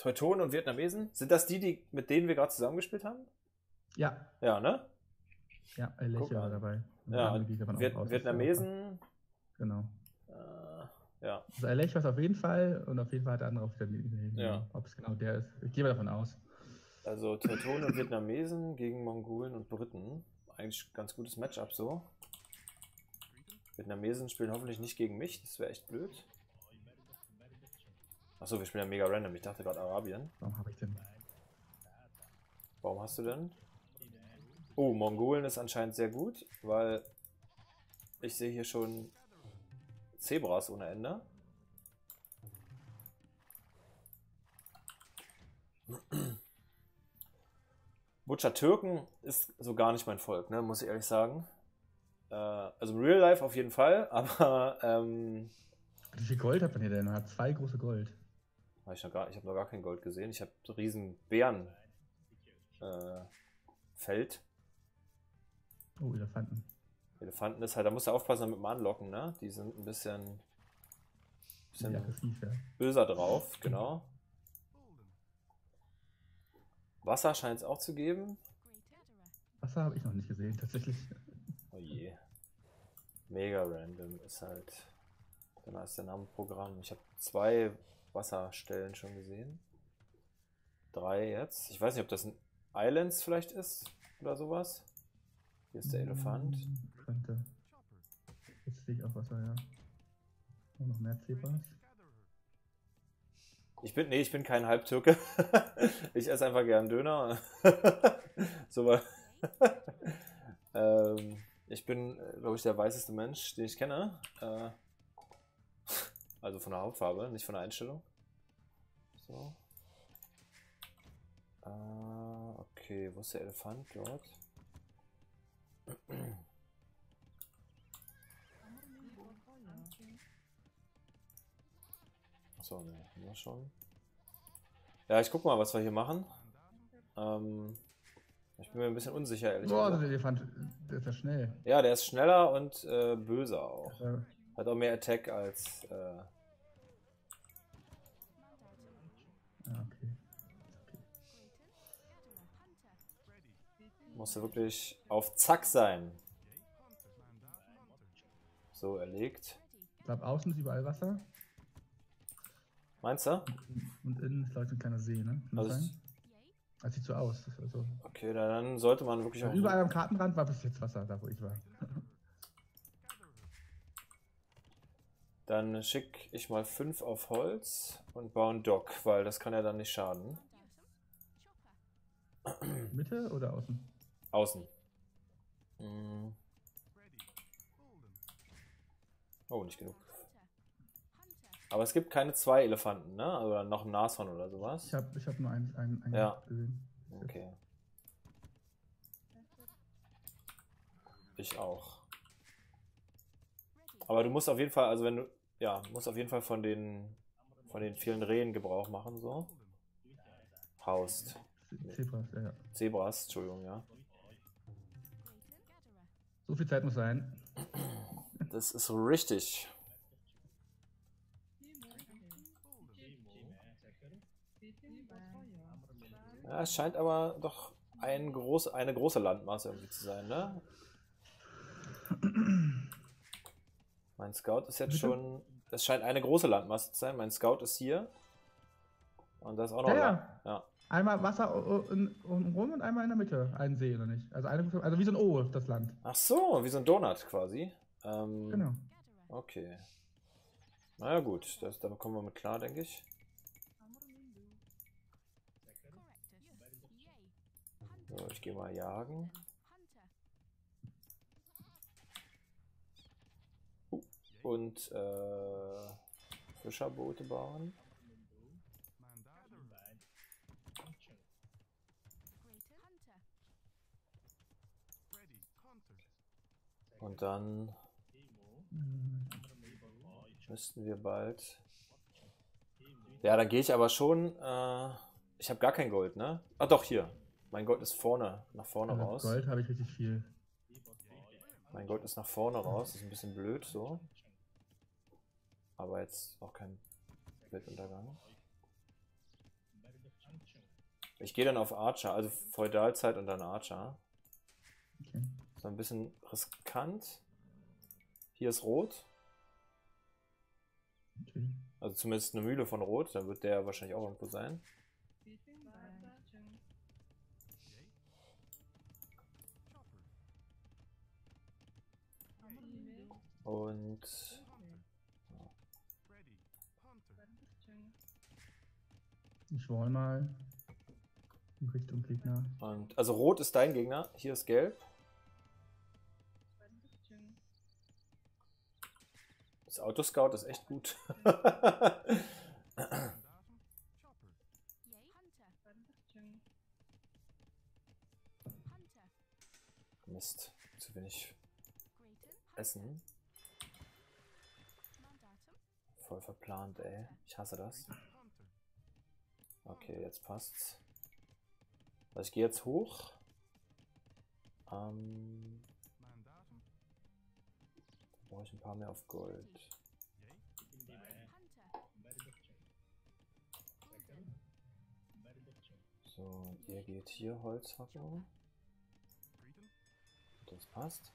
Teutonen und Vietnamesen? Sind das die, die mit denen wir gerade zusammengespielt haben? Ja, Ja, ne? ja, Lächeln war dabei. Ja, Viet aus, dass- Vietnamesen. Genau. Äh, ja. Also Alech war es auf jeden Fall und auf jeden Fall hat der andere auch wieder die Ja. Ob es genau der ist. Ich gehe mal davon aus. Also Teutonen und Vietnamesen gegen Mongolen und Briten. Eigentlich ganz gutes Matchup so. Vietnamesen spielen hoffentlich nicht gegen mich, das wäre echt blöd. Achso, wir spielen ja mega random. Ich dachte gerade Arabien. Warum habe ich denn? Warum hast du denn? Oh, Mongolen ist anscheinend sehr gut, weil ich sehe hier schon Zebras ohne Ende. Butcher Türken ist so gar nicht mein Volk, ne, muss ich ehrlich sagen. Äh, also im Real Life auf jeden Fall, aber ähm, Wie viel Gold hat man hier denn? Man hat zwei große Gold. Hab ich, noch gar, ich habe noch gar kein Gold gesehen. Ich habe riesen Bären äh, Feld. Oh, Elefanten. Elefanten ist halt, da musst du aufpassen damit dem Anlocken, ne? Die sind ein bisschen, bisschen aggressiv, ja. böser drauf, genau. Wasser scheint es auch zu geben. Wasser habe ich noch nicht gesehen, tatsächlich. Oh je. Mega random ist halt. Dann ist der Name Programm. Ich habe zwei Wasserstellen schon gesehen. Drei jetzt. Ich weiß nicht, ob das ein Islands vielleicht ist oder sowas. Hier ist der Elefant. Könnte. Jetzt sehe ich auch Wasser, ja. Und noch mehr Zebras. Ich bin, nee, ich bin kein Halbtürke. ich esse einfach gern Döner. so war. ähm, ich bin, glaube ich, der weißeste Mensch, den ich kenne. Äh, also von der Hautfarbe, nicht von der Einstellung. So. Äh, okay, wo ist der Elefant dort? Achso, ne, haben wir schon. Ja, ich guck mal, was wir hier machen. Ähm, ich bin mir ein bisschen unsicher, ehrlich Boah, der gesagt. Elefant, der ist ja schnell. Ja, der ist schneller und äh, böser auch. Äh, Hat auch mehr Attack als. Äh, ja, okay. musste wirklich auf Zack sein. So, erlegt. Ich glaube, außen ist überall Wasser. Meinst du? Und innen ist, glaube ich, ein kleiner See, ne? Kann das Also, sein? Das sieht so aus. Also, okay, dann sollte man wirklich auch. überall am Kartenrand war bis jetzt Wasser, da wo ich war. Dann schicke ich mal 5 auf Holz und baue einen Dock, weil das kann ja dann nicht schaden. Mitte oder außen? Außen. Mm. Oh, nicht genug. Aber es gibt keine zwei Elefanten, ne? Oder noch ein Nashorn oder sowas. Ich habe ich hab nur einen, einen, einen Ja. gesehen. Okay. Ich auch. Aber du musst auf jeden Fall, also wenn du, ja, musst auf jeden Fall von den, von den vielen Rehen Gebrauch machen, so. Haust. Zebras, ja. Zebras, Entschuldigung, ja. So viel Zeit muss sein. Das ist richtig. Ja, es scheint aber doch ein groß, eine große Landmasse irgendwie zu sein, ne? Mein Scout ist jetzt Bitte? schon. Es scheint eine große Landmasse zu sein. Mein Scout ist hier. Und da ist auch noch. Ja, ja. ja. Einmal Wasser in- unten rum und einmal in der Mitte. Ein See, oder nicht? Also, eine, also wie so ein O, das Land. Ach so, wie so ein Donut quasi. Ähm, Genau. Okay. Naja, gut. Das, damit kommen wir mit klar, denke ich. So, ich gehe mal jagen. Und äh, Fischerboote bauen. Und dann müssten wir bald. Ja, dann gehe ich aber schon. Äh, ich habe gar kein Gold, ne? Ah, doch, hier. Mein Gold ist vorne, nach vorne Also raus. Gold habe ich richtig viel. Mein Gold ist nach vorne raus. ist ein bisschen blöd so. Aber jetzt noch kein Weltuntergang. Ich gehe dann auf Archer, also Feudalzeit und dann Archer. Okay. So ein bisschen riskant. Hier ist Rot. okay. Also zumindest eine Mühle von Rot. Dann wird der wahrscheinlich auch irgendwo sein. Und Ich roll mal in Richtung Gegner. Und also rot ist dein Gegner, hier ist gelb. Das Autoscout ist echt gut. Mist, zu wenig Essen. Voll verplant, ey. Ich hasse das. Okay, jetzt passt's. Also ich gehe jetzt hoch. Ähm, brauche ich ein paar mehr auf Gold. So, ihr geht hier Holz hacken. Das passt.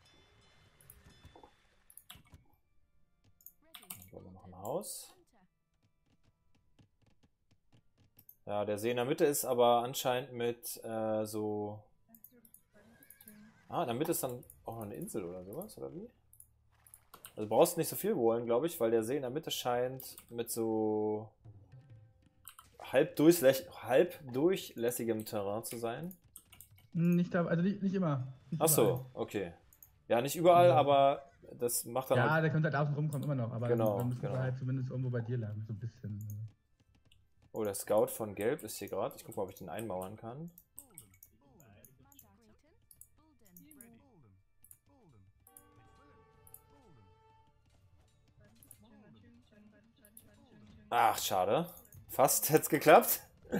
Dann bauen wir noch ein Haus. Ja, der See in der Mitte ist aber anscheinend mit äh, so. Ah, in der Mitte ist dann auch noch eine Insel oder sowas, oder wie? Also brauchst nicht so viel holen, glaube ich, weil der See in der Mitte scheint mit so halb, durchläch halb durchlässigem Terrain zu sein. Nicht da, also nicht, nicht immer. Nicht Ach so, überall. okay. Ja, nicht überall, Ja. aber das macht dann Ja, halt, der könnte halt außen rumkommen immer noch, aber Genau, dann müssen genau. halt zumindest irgendwo bei dir lang, so ein bisschen. Oh, der Scout von Gelb ist hier gerade. Ich gucke mal, ob ich den einmauern kann. Ach, schade. Fast hätte es geklappt.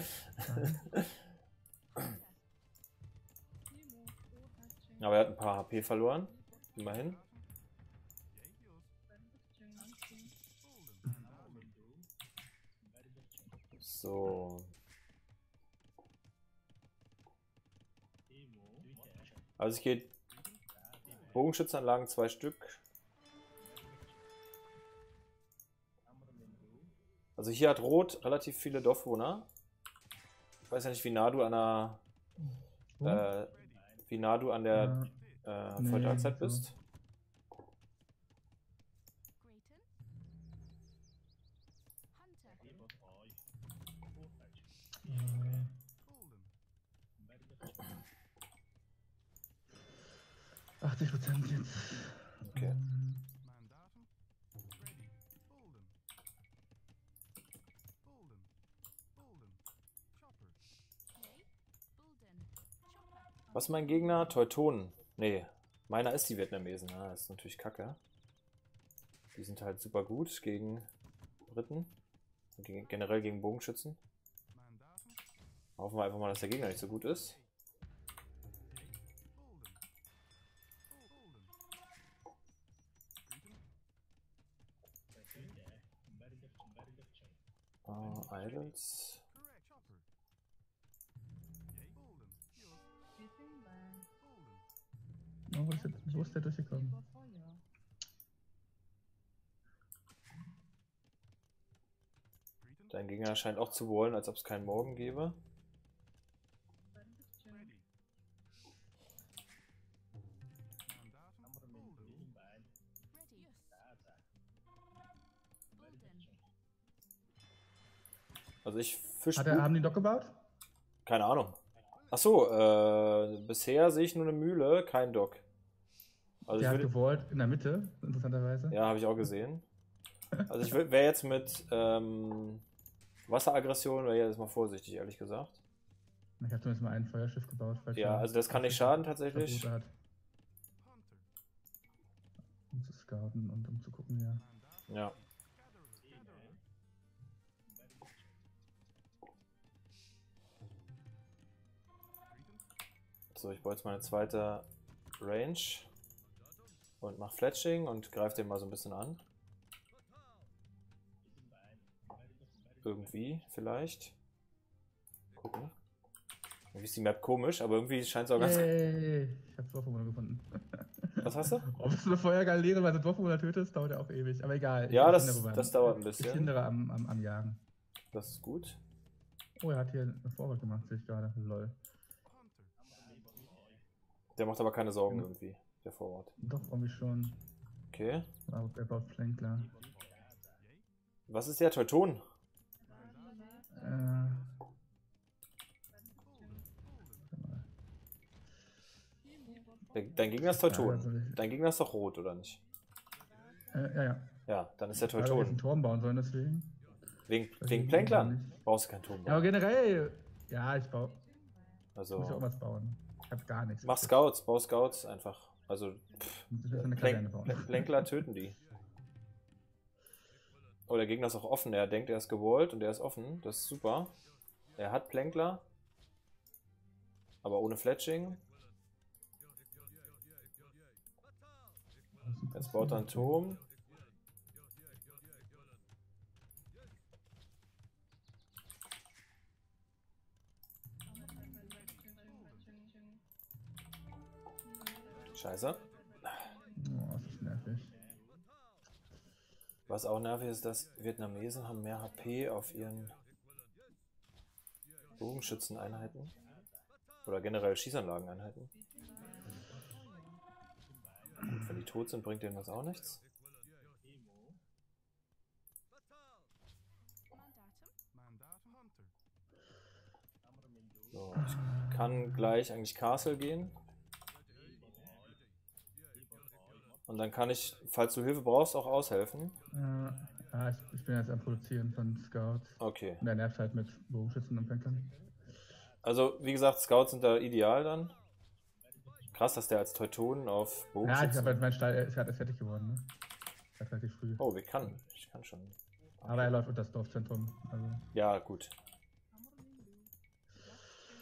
Aber er hat ein paar HP verloren. Immerhin. So. Also ich gehe Bogenschützanlagen zwei Stück. Also hier hat Rot relativ viele Dorfwohner. Ich weiß ja nicht, wie nah du an der, Wo? äh, wie nah du an der Ja, äh, Feudalzeit bist. äh, 80 Prozent jetzt. Okay. Was ist mein Gegner? Teutonen. Nee, meiner ist die Vietnamesen. Ah, das ist natürlich kacke. Die sind halt super gut gegen Briten. Und generell gegen Bogenschützen. Hoffen wir einfach mal, dass der Gegner nicht so gut ist. Idols. oh, wo, ist der, wo ist der durchgekommen? Dein Gegner scheint auch zu wollen, als ob es keinen Morgen gäbe. Also ich fisch Hat er, haben die Dock gebaut? Keine Ahnung. Achso, äh, bisher sehe ich nur eine Mühle, kein Dock. Also der ich hat gewollt, in der Mitte, interessanterweise. ja, habe ich auch gesehen. Also ich wäre jetzt mit ähm, Wasseraggression, wäre jetzt mal vorsichtig, ehrlich gesagt. Ich habe zumindest mal ein Feuerschiff gebaut. Ja, also das kann nicht schaden tatsächlich. Um zu scouten und um zu gucken, ja. Ja. So, ich baue jetzt meine zweite Range und mache Fletching und greife den mal so ein bisschen an. Irgendwie, vielleicht. Gucken. Irgendwie ist die Map komisch, aber irgendwie scheint es auch ganz. Yay, ich hab Dorfbewohner gefunden. Was hast du? Ob du eine Feuergeil leere, weil du Dorfbewohner tötest, dauert ja auch ewig. Aber egal. Ja, ich das, das dauert ein Ich bisschen. hindere am, am, am Jagen. Das ist gut. Oh, er hat hier eine Vorrat gemacht, sehe ich gerade. Lol. Der macht aber keine Sorgen irgendwie, der Vorrat. Doch, irgendwie schon. Okay. Aber er baut Flankler. Was ist der Teuton? Äh. Der- Dein Gegner ist Ja, Teuton. also ich- Dein Gegner ist doch rot, oder nicht? Äh, ja, ja. Ja, dann ist der Aber wir einen Teuton. Turm bauen sollen, deswegen. Wegen, wegen Plänklern brauchst du keinen Turm. Ja, aber generell. Ja, ich baue. Ich muss ja auch Also, was bauen. Ich hab gar nichts. mach Scouts, bau Scouts einfach. Also. Plänk- Plänkler töten die. Oh, der Gegner ist auch offen. Er denkt, er ist gewollt und er ist offen. Das ist super. Er hat Plänkler. Aber ohne Fletching. Jetzt baut er einen Turm. Scheiße. Oh, das ist nervig. Was auch nervig ist, dass Vietnamesen haben mehr HP auf ihren Bogenschützeneinheiten. Oder generell Schießanlageneinheiten. Und wenn die tot sind, bringt denen das auch nichts. So, ich kann gleich eigentlich Castle gehen. Und dann kann ich, falls du Hilfe brauchst, auch aushelfen. Äh, ja, ich, ich bin jetzt am Produzieren von Scouts. Okay. Und der nervt halt mit Bogenschützen und Flanklern. Also, wie gesagt, Scouts sind da ideal dann. Krass, dass der als Teuton auf Ja, ich Bogenschützen... habe halt mein Stall, er ist halt fertig geworden, ne? Das relativ früh. oh, ich kann. Ich kann schon. Aber er läuft unter das Dorfzentrum. Also. Ja, gut.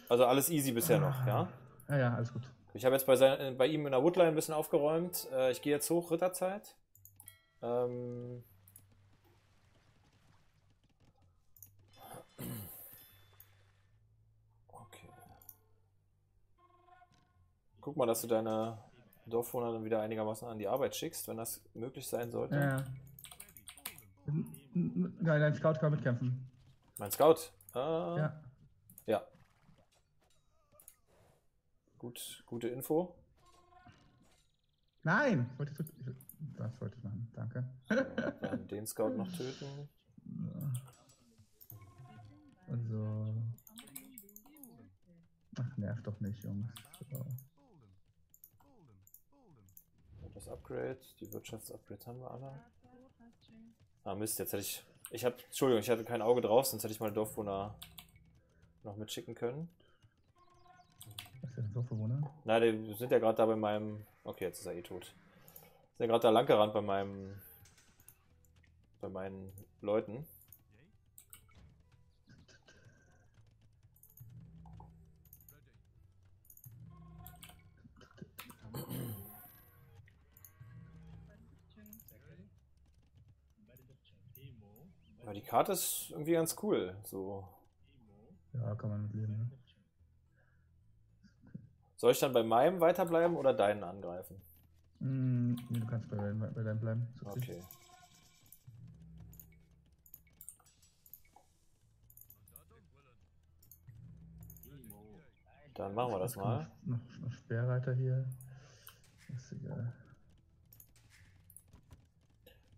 Also alles easy bisher noch, ja? Ja, ja, alles gut. Ich habe jetzt bei, sein, bei ihm in der Woodline ein bisschen aufgeräumt. Äh, ich gehe jetzt hoch, Ritterzeit. Ähm... Okay. Guck mal, dass du deine Dorfbewohner dann wieder einigermaßen an die Arbeit schickst, wenn das möglich sein sollte. Ja, Nein, dein Scout kann mitkämpfen. Mein Scout. Ah, ja. Gut, gute Info. Nein! Ich wollte zurück. ich- Das wollte ich machen. Danke. Dann den Scout noch töten. Also. Ach, nervt doch nicht, Jungs. So. Das Upgrade, die Wirtschaftsupgrades haben wir alle. Ah Mist, jetzt hätte ich. Ich habe, Entschuldigung, ich hatte kein Auge drauf, sonst hätte ich meine Dorfbewohner noch mitschicken können. Ist Dorfbewohner? Nein, die sind ja gerade da bei meinem. Okay, jetzt ist er eh tot. Sind ja gerade da lang gerannt bei meinem. bei meinen Leuten. Aber die Karte ist irgendwie ganz cool. So. Ja, kann man mit leben. Ne? Soll ich dann bei meinem weiterbleiben oder deinen angreifen? Mm, nee, du kannst bei deinem, bei deinem bleiben. Okay. Dann machen wir das mal. Noch, noch Speerreiter hier. Ist egal.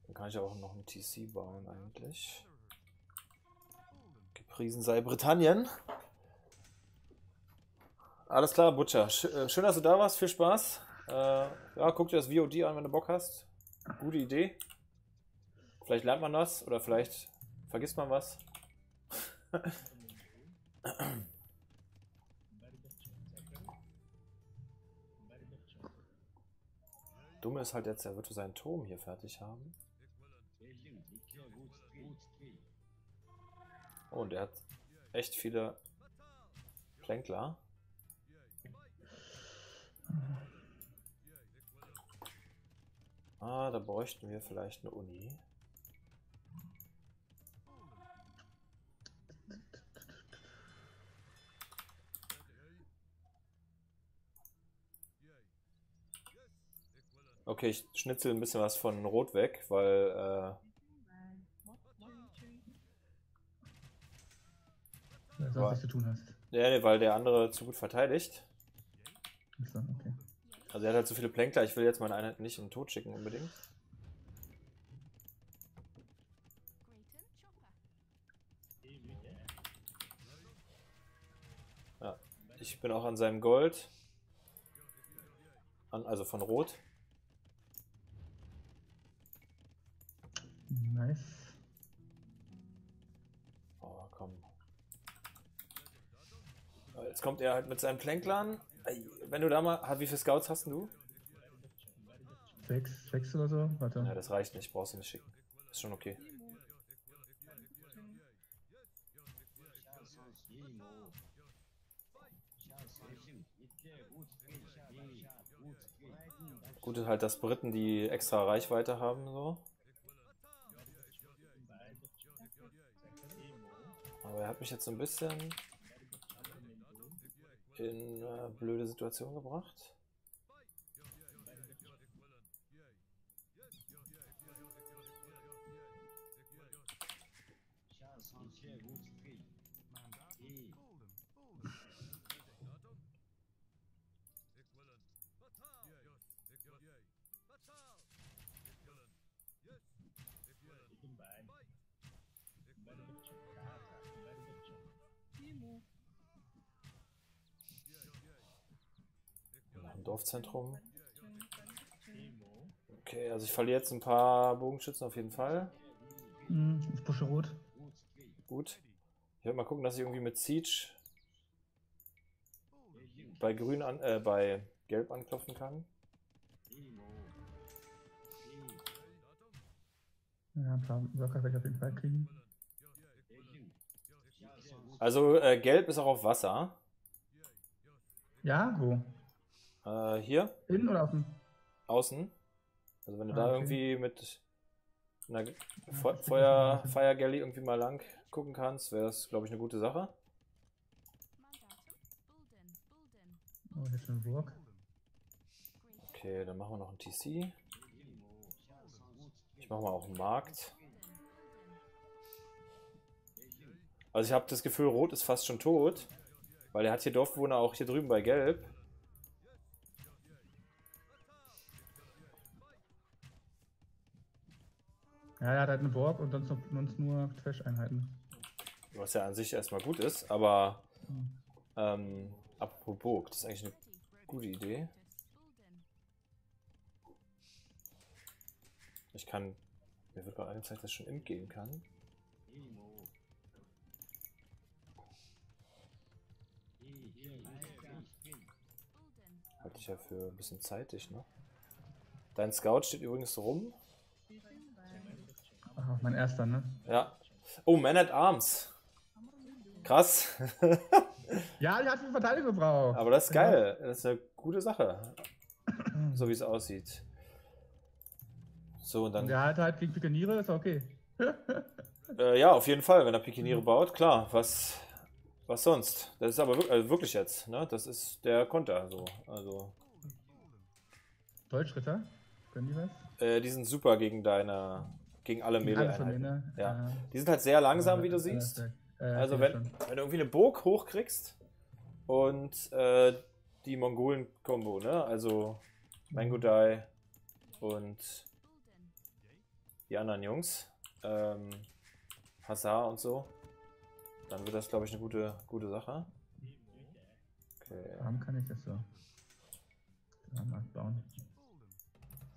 Dann kann ich auch noch ein TC bauen eigentlich. Gepriesen sei Britannien. Alles klar, Butcher. Äh, schön, dass du da warst. Viel Spaß. Äh, ja, guck dir das VOD an, wenn du Bock hast. Gute Idee. Vielleicht lernt man was oder vielleicht vergisst man was. Dumme ist halt jetzt, er wird seinen Turm hier fertig haben. Oh, und er hat echt viele Plänkler. Ah, da bräuchten wir vielleicht eine Uni. Okay, ich schnitzel ein bisschen was von Rot weg, weil... Äh, weil, was zu tun hast. Ja, weil der andere zu gut verteidigt. Okay. Also er hat halt so viele Plänkler, ich will jetzt meine Einheit nicht in den Tod schicken unbedingt. Ja, ich bin auch an seinem Gold. An, also von Rot. Nice. Oh, komm. Jetzt kommt er halt mit seinen Plänklern. Ey, Wenn du da mal. Wie viele Scouts hast denn du? Sechs, sechs oder so. Warte. Ja, das reicht nicht, brauchst du nicht schicken. Ist schon okay. Gut ist halt, dass Briten die extra Reichweite haben, so. Aber er hat mich jetzt so ein bisschen in eine blöde Situation gebracht. Dorfzentrum. Okay, also ich verliere jetzt ein paar Bogenschützen auf jeden Fall. Hm, ich pushe rot. Gut. Ich werde mal gucken, dass ich irgendwie mit Siege bei Grün an, äh, bei Gelb anklopfen kann. Ja, ein paar Worker werde ich auf jeden Fall kriegen. Also äh, Gelb ist auch auf Wasser. Ja, wo? Äh, hier, Innen oder außen? außen. Also wenn du Ah, da okay. irgendwie mit einer Fe Feuer, Fire Galley irgendwie mal lang gucken kannst, wäre das, glaube ich, eine gute Sache. Oh, jetzt schon eine Burg. Okay, dann machen wir noch einen TC. Ich mache mal auch einen Markt. Also ich habe das Gefühl, Rot ist fast schon tot. Weil er hat hier Dorfbewohner auch hier drüben bei Gelb. Ja, er hat halt eine Burg und sonst, sonst nur Trash-Einheiten. Was ja an sich erstmal gut ist, aber Hm. ähm, apropos Burg, das ist eigentlich eine gute Idee. Ich kann. Mir wird gerade angezeigt, dass ich schon Imp gehen kann. Halte ich ja für ein bisschen zeitig, ne? Dein Scout steht übrigens rum. Ach, mein erster, ne? Ja. Oh, Man at Arms. Krass. Ja, die hat viel Verteidigung gebraucht. Aber das ist geil. Das ist eine gute Sache. So wie es aussieht. So, und dann. Der hat halt gegen Pikaniere, ist okay. Äh, ja, auf jeden Fall, wenn er Pikiniere baut, klar. Was, was sonst? Das ist aber wirklich, also wirklich jetzt, ne? Das ist der Konter, so. Also, Deutschritter, können die was? äh, die sind super gegen deine, gegen alle Melee-Einheiten. ne? Ja. Die sind halt sehr langsam, wie du siehst. Also wenn, wenn du irgendwie eine Burg hochkriegst und äh, die Mongolen-Kombo, ne? Also Mangodai und die anderen Jungs, ähm, Hazar und so, dann wird das, glaube ich, eine gute, gute Sache. Okay. Warum kann ich das so? Bauen.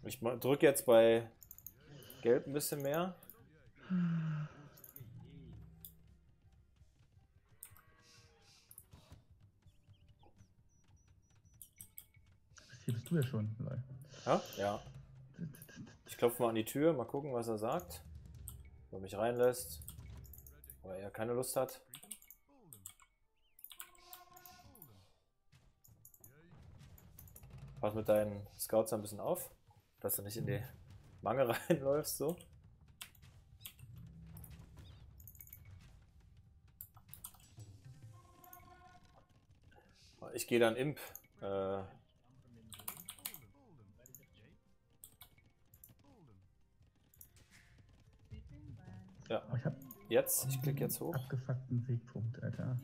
Ich drücke jetzt bei Gelb ein bisschen mehr. Hier bist du ja schon, Leute. Ja? Ja. Ich klopfe mal an die Tür, mal gucken, was er sagt. Ob er mich reinlässt. Aber er keine Lust hat. Pass mit deinen Scouts ein bisschen auf, dass du nicht in die Wange reinläufst, so. Ich gehe dann Imp. Äh ja. Jetzt, ich klicke jetzt hoch. Abgefuckten Wegpunkt, Alter.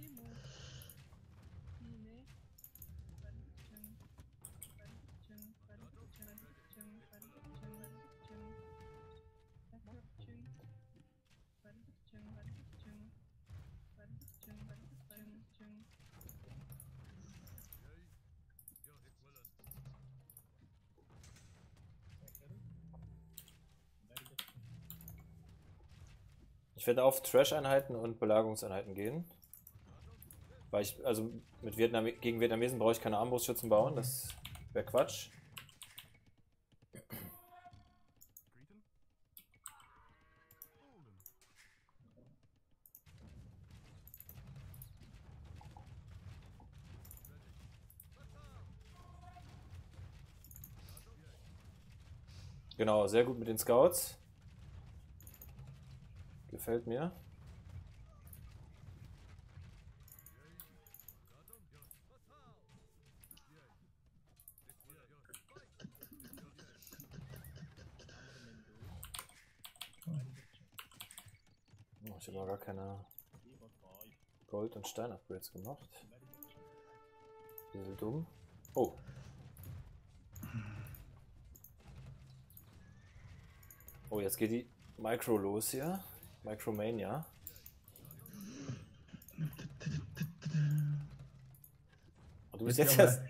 Ich werde auf Trash-Einheiten und Belagerungseinheiten gehen. Weil ich, also mit Vietnam gegen Vietnamesen brauche ich keine Armbrustschützen bauen, das wäre Quatsch. Genau, sehr gut mit den Scouts. Gefällt mir. Oh, ich habe noch gar keine Gold- und Stein-Upgrades gemacht. Bisschen dumm. Oh. Oh, jetzt geht die Micro los hier. Micromania. Oh, du bist jetzt erst.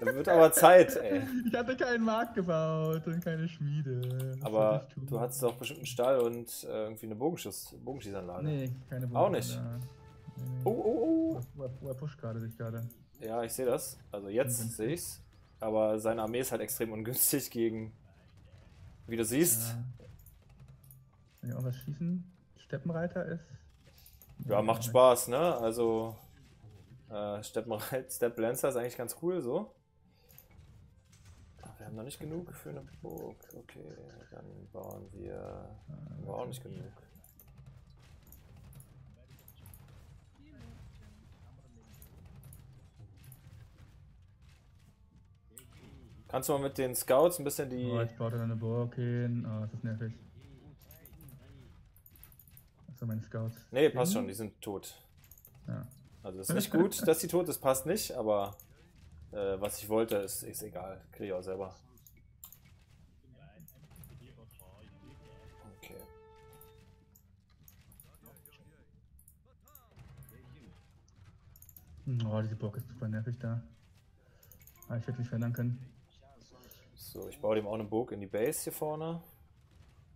Da wird aber Zeit, ey. Ich hatte keinen Markt gebaut und keine Schmiede. Was Aber ich du hattest doch bestimmt einen Stall und äh, irgendwie eine Bogenschuss, Bogenschießanlage. Nee, keine Auch nicht. Nee, nee. Oh, oh, Wo, er- pusht gerade sich gerade. oh. Ja, ich sehe das. Also jetzt Mhm. sehe ich's. Aber seine Armee ist halt extrem ungünstig gegen. Wie du siehst. Ja. Wenn wir auch was schießen, Steppenreiter ist. Ja, macht Spaß, ne? Also. Äh, Steppenreit, Step Lancer ist eigentlich ganz cool so. Ach, wir haben noch nicht genug für eine Burg. Okay, dann bauen wir. Haben wir auch nicht genug. Kannst du mal mit den Scouts ein bisschen die. Oh, ich baue da eine Burg hin. Oh, das ist nervig. Achso, meine Scouts. Nee, passt Hin? schon, die sind tot. Ja. Also ist nicht gut, dass die tot ist, passt nicht, aber äh, was ich wollte, ist, ist egal. Kriege ich auch selber. Okay. Oh, diese Burg ist super nervig da. Ah, ich hätte nicht verändern können. So, ich baue dem auch eine Burg in die Base hier vorne.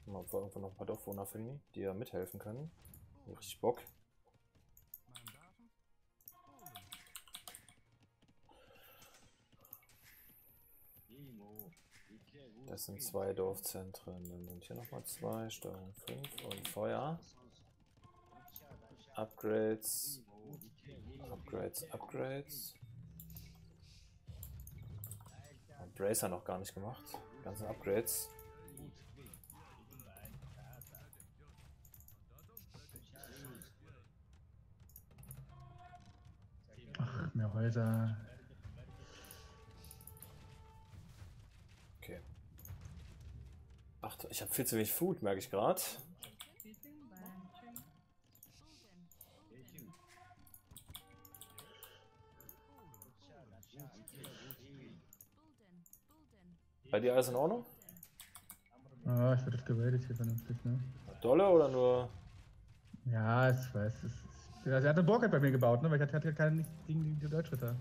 Mal ob wir irgendwo noch ein paar Dorfbewohner finden, die ja mithelfen können. Richtig Bock. Das sind zwei Dorfzentren. Dann sind hier nochmal zwei, Steuerung 5 und Feuer. Upgrades. Upgrades, Upgrades. Bracer noch gar nicht gemacht. Die ganzen Upgrades. Häuser. Okay. Ach, ich habe viel zu wenig Food, merke ich gerade. Bei dir alles in Ordnung? Ah, ich werde das geradet hier vernünftig, ne? Dolle oder nur? Ja, ich weiß. Es ist, ja, sie hat eine Burg halt bei mir gebaut, ne? Weil ich hatte, hatte nicht gegen die, die Deutschritter.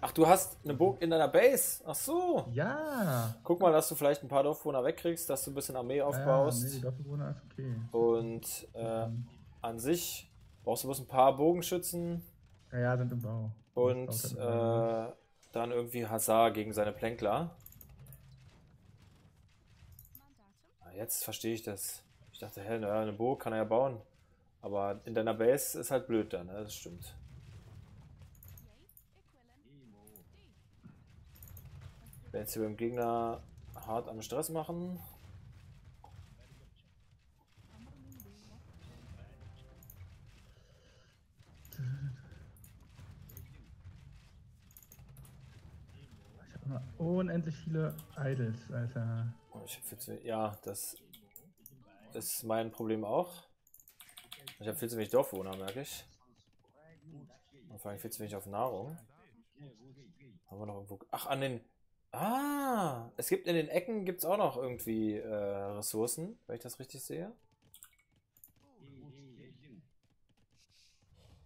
Ach, du hast eine Burg in deiner Base. Ach so. Ja! Guck mal, dass du vielleicht ein paar Dorfbewohner wegkriegst, dass du ein bisschen Armee Ja, aufbaust. nee, die Dorfbewohner ist okay. Und äh, an sich brauchst du bloß ein paar Bogenschützen Ja, ja, sind im Bau. und halt im Bau. äh, dann irgendwie Hazard gegen seine Plänkler. Ah, Jetzt verstehe ich das. Ich dachte, hä, na, eine Burg kann er ja bauen. Aber in deiner Base ist halt blöd dann, ne? das stimmt. Wenn jetzt hier beim Gegner hart am Stress machen. Ich habe immer unendlich viele Idols, Alter. Oh, ja, das ist mein Problem auch. Ich habe viel zu wenig Dorfbewohner, merke ich. Und vor allem viel zu wenig auf Nahrung. Haben wir noch irgendwo. Ach, an den. Ah! Es gibt in den Ecken gibt's auch noch irgendwie äh, Ressourcen, wenn ich das richtig sehe.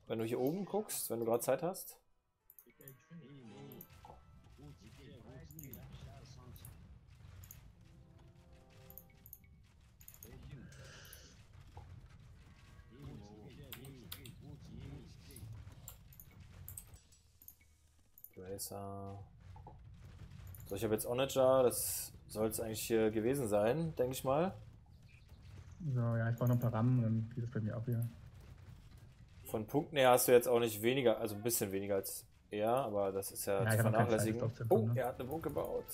Wenn du hier oben guckst, wenn du gerade Zeit hast. Racer. So, ich habe jetzt Onager, das soll es eigentlich hier gewesen sein, denke ich mal. So, ja, ich brauche noch ein paar Rammen, dann geht es bei mir ab hier. Von Punkten her hast du jetzt auch nicht weniger, also ein bisschen weniger als er, aber das ist ja, Ja, zu vernachlässigen. Oh, ne? er hat eine Burg gebaut.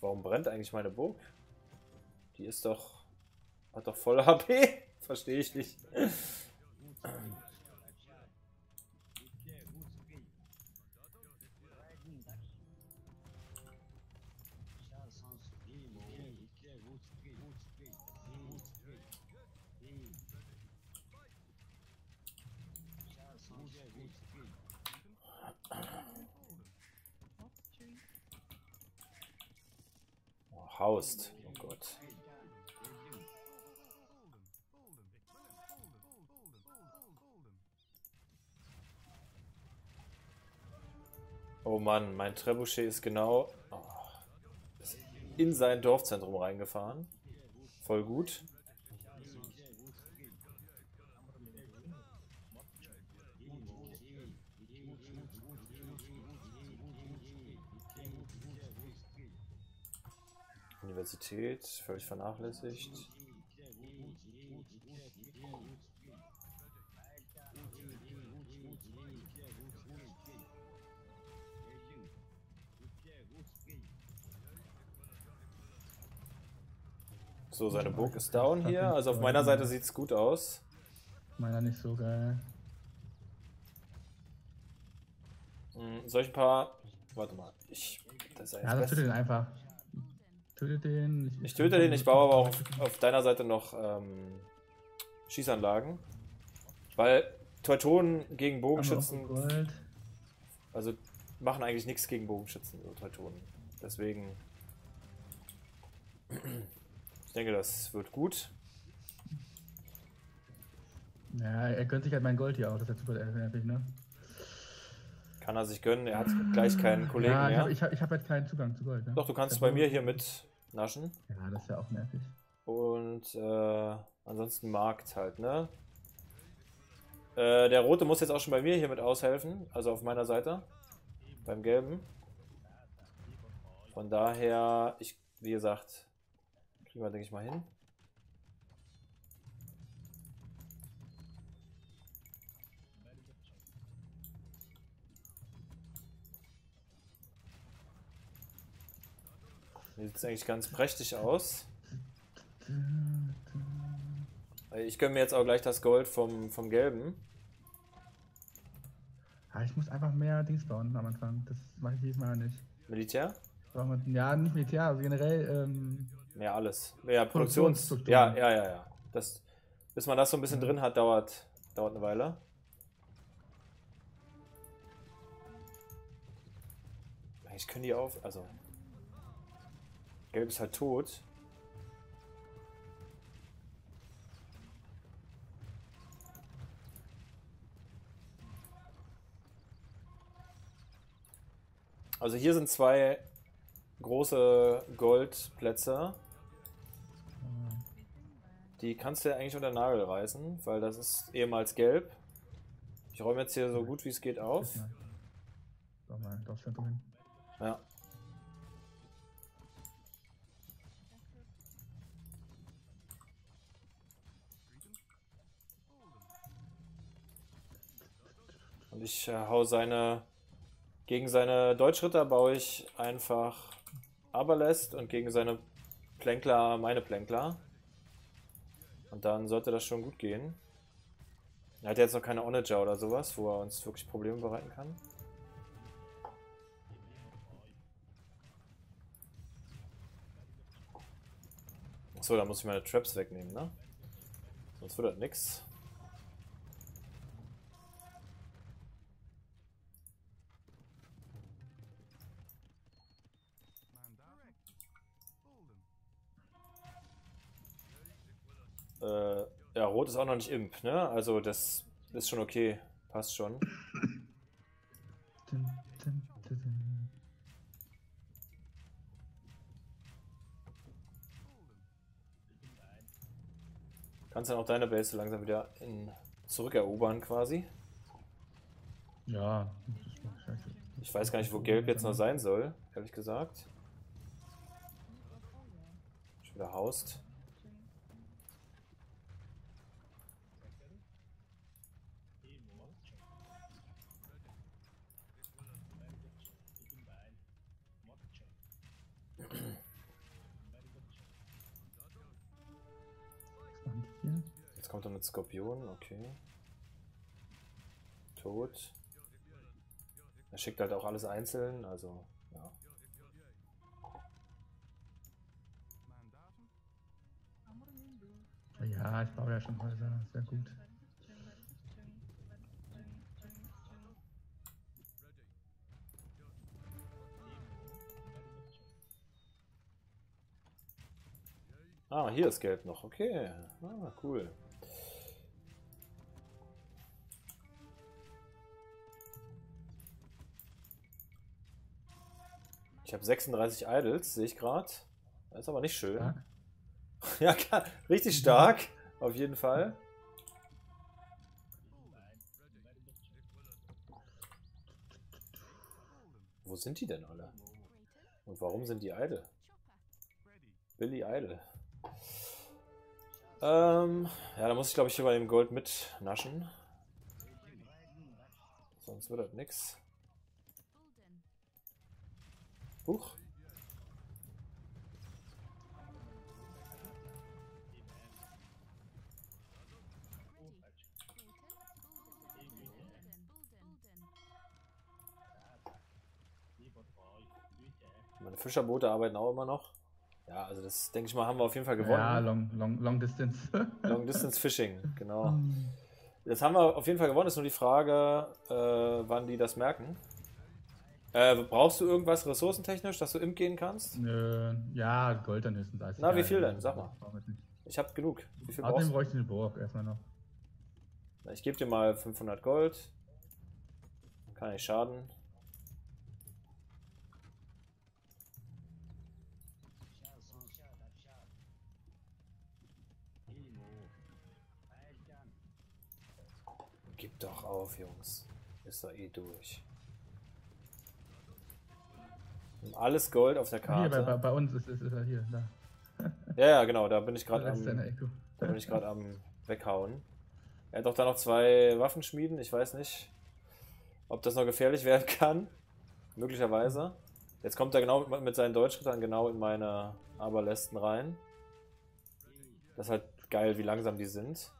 Warum brennt eigentlich meine Burg? Die ist doch. hat doch voll HP. Verstehe ich nicht. Oh, Haust. Oh Gott. Oh Mann, mein Trebuchet ist genau oh, ist in sein Dorfzentrum reingefahren. Voll gut. Universität, völlig vernachlässigt. So, seine Burg ist down hier. Also auf meiner Seite sieht es gut aus. Meiner nicht so geil. Hm, Soll ich ein paar. Warte mal. Ich. Das ist Ja, töte den einfach. Töte den. Ich töte den, ich baue aber auch auf, auf deiner Seite noch ähm, Schießanlagen. Weil Teutonen gegen Bogenschützen, Gold. also machen eigentlich nichts gegen Bogenschützen, so Teutonen. Deswegen. Ich denke, das wird gut. Ja, er gönnt sich halt mein Gold hier auch. Das ist halt super nervig, ne? Kann er sich gönnen, er hat gleich keinen Kollegen ja, ich mehr. habe ich hab, ich hab halt keinen Zugang zu Gold. Ne? Doch, du kannst Das bei mir hier mit naschen. Ja, das ist ja auch nervig. Und äh, ansonsten Markt halt, ne? Äh, der Rote muss jetzt auch schon bei mir hier mit aushelfen, also auf meiner Seite. Beim Gelben. Von daher, ich, wie gesagt, kriegen wir, denke ich mal, hin. Sieht es eigentlich ganz prächtig aus. Ich gönne mir jetzt auch gleich das Gold vom, vom Gelben. Ja, ich muss einfach mehr Dings bauen am Anfang. Das mache ich dieses Mal nicht. Militär? Ja, nicht Militär, also generell. Ähm, Mehr alles. Mehr Produktions... Ja, ja, ja, ja. Das, bis man das so ein bisschen drin hat, dauert, dauert eine Weile. Ich können die auf... Also... Gelb ist halt tot. Also hier sind zwei große Goldplätze. Die kannst du ja eigentlich unter den Nagel reißen, weil das ist ehemals gelb. Ich räume jetzt hier so gut wie es geht auf. mal. Doch mal Dorfzentrum hin. Ja. Und ich äh, hau seine. Gegen seine Deutschritter baue ich einfach Aberlest und gegen seine Plänkler meine Plänkler. Und dann sollte das schon gut gehen. Er hat jetzt noch keine Onager oder sowas, wo er uns wirklich Probleme bereiten kann. So, da muss ich meine Traps wegnehmen, ne? Sonst wird das nix. Ja, Rot ist auch noch nicht Imp, ne? Also das ist schon okay. Passt schon. Kannst dann auch deine Base langsam wieder in zurückerobern quasi. Ja. Ich weiß gar nicht, wo Gelb jetzt noch sein soll, ehrlich gesagt. Schon wieder haust. Mit Skorpion, okay. Tot. Er schickt halt auch alles einzeln, also ja. Ja, ich baue ja schon Häuser, sehr gut. Ah, hier ist Gelb noch, okay. Ah, cool. Ich habe 36 Idols, sehe ich gerade. Das ist aber nicht schön. Stark. Ja, klar, richtig stark. Auf jeden Fall. Wo sind die denn alle? Und warum sind die Idle? Billy Idle. Ähm, ja, da muss ich glaube ich hier bei dem Gold mitnaschen. Sonst wird das nix. Huch. Meine Fischerboote arbeiten auch immer noch. Ja, also das denke ich mal, haben wir auf jeden Fall gewonnen. Ja, long, long, long distance. Long Distance Fishing, genau. Das haben wir auf jeden Fall gewonnen. Ist nur die Frage, äh, wann die das merken. Äh, brauchst du irgendwas ressourcentechnisch, dass du imp gehen kannst? Nö, ja, Gold dann höchstens. Na, wie egal. viel denn? Sag mal. Ich habe genug. Wie viel brauchst Außerdem du? bräuchte ich eine Burg erstmal noch. Na, Ich gebe dir mal 500 Gold. Kann nicht schaden. Gib doch auf, Jungs. Ist doch eh durch. Alles Gold auf der Hier, bei, bei, Karte. uns ist, ist, ist er hier, da. Ja, ja, genau, da bin ich gerade am, da bin ich gerade am weghauen. Er hat doch da noch zwei Waffenschmieden. Ich weiß nicht, ob das noch gefährlich werden kann. Möglicherweise. Jetzt kommt er genau mit seinen Deutschrittern genau in meine Aberlästen rein. Das ist halt geil, wie langsam die sind.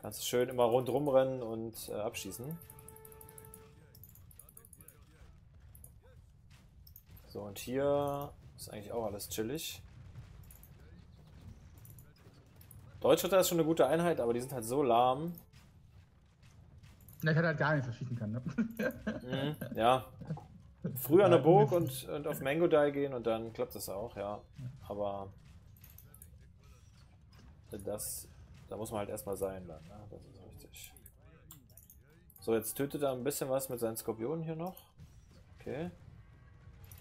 Kannst du schön immer rundrum rennen und äh, abschießen. So, und hier ist eigentlich auch alles chillig. Deutschritter ist schon eine gute Einheit, aber die sind halt so lahm. Na, ich hatte halt gar nichts, was schießen kann, ne? Mhm, ja. Früher eine Burg und, und auf Mango Die gehen und dann klappt das auch, ja. Aber das, da muss man halt erstmal sein dann, ne? Das ist richtig. So, jetzt tötet er ein bisschen was mit seinen Skorpionen hier noch. Okay.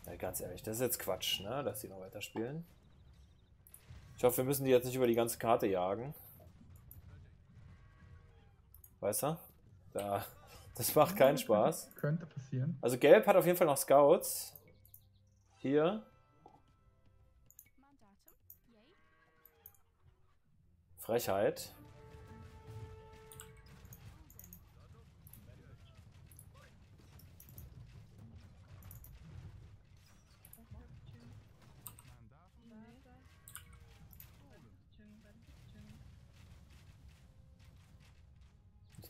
Ja, ganz ehrlich, das ist jetzt Quatsch, ne? Dass die noch weiter spielen. Ich hoffe, wir müssen die jetzt nicht über die ganze Karte jagen. Weißt du? Da, das macht keinen Spaß. Könnte passieren. Also Gelb hat auf jeden Fall noch Scouts. Hier. Frechheit.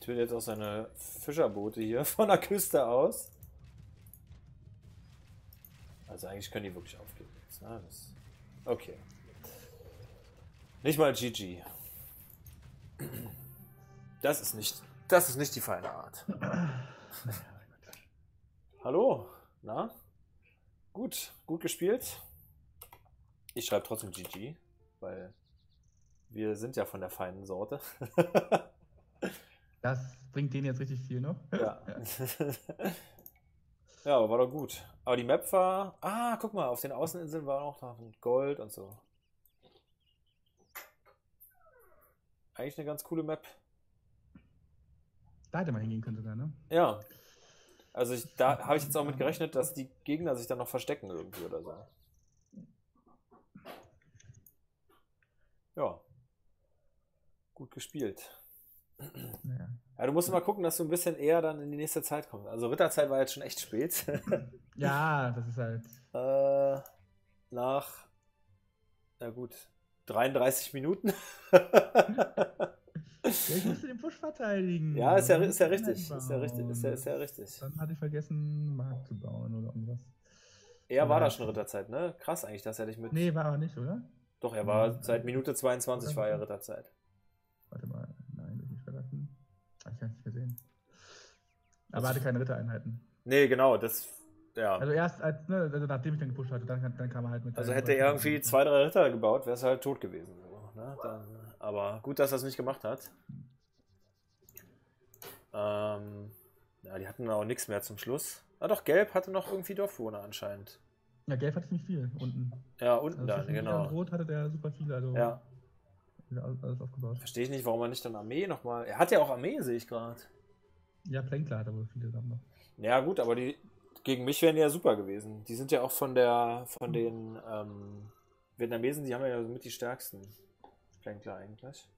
Töte jetzt auch seine Fischerboote hier von der Küste aus. Also eigentlich können die wirklich aufgeben jetzt. Ne? Das okay. Nicht mal GG. Das ist nicht, das ist nicht die feine Art. Hallo, na? Gut, gut gespielt. Ich schreibe trotzdem GG, weil wir sind ja von der feinen Sorte. Das bringt denen jetzt richtig viel, ne? ja. ja, war doch gut. Aber die Map war. Ah, guck mal, auf den Außeninseln war auch noch Gold und so. Eigentlich eine ganz coole Map. Da hätte man hingehen können sogar, ne? Ja. Also ich, da habe ich jetzt auch mit gerechnet, dass die Gegner sich dann noch verstecken irgendwie oder so. Ja. Gut gespielt. Ja. Du musst mal gucken, dass du ein bisschen eher dann in die nächste Zeit kommst. Also Ritterzeit war jetzt schon echt spät. ja, das ist halt. äh, nach, na gut, 33 Minuten. Ja, ich musste den Push verteidigen. ja, ist ja, ist ja richtig. Ist ja richtig. Ist ja, ist ja richtig. Dann hatte ich vergessen, Markt zu bauen oder irgendwas. Er war Ja. da schon Ritterzeit, ne? Krass eigentlich, dass er dich mit. Nee, war aber nicht, oder? Doch, er war seit Minute 22 war er Ritterzeit. Warte mal, Aber hatte keine Rittereinheiten. Nee, genau, das. Ja. Also erst als, ne, also nachdem ich dann gepusht hatte, dann, dann kam er halt mit. Also hätte er irgendwie zwei, drei Ritter gebaut, wäre es halt tot gewesen. So, ne? Dann, aber gut, dass er es nicht gemacht hat. Ähm, ja, die hatten auch nichts mehr zum Schluss. Ah doch, Gelb hatte noch irgendwie Dorfbewohner anscheinend. Ja, Gelb hatte ziemlich viel unten. Ja, unten Also dann, genau. Und Rot hatte der super viel, also Ja, alles aufgebaut. verstehe ich nicht, warum er nicht dann Armee nochmal. Er hat ja auch Armee, sehe ich gerade. Ja, Plänkler hat er wohl viele Sachen noch. Ja, gut, aber die gegen mich wären die ja super gewesen. Die sind ja auch von der von den ähm, Vietnamesen, die haben ja mit die stärksten Plänkler eigentlich.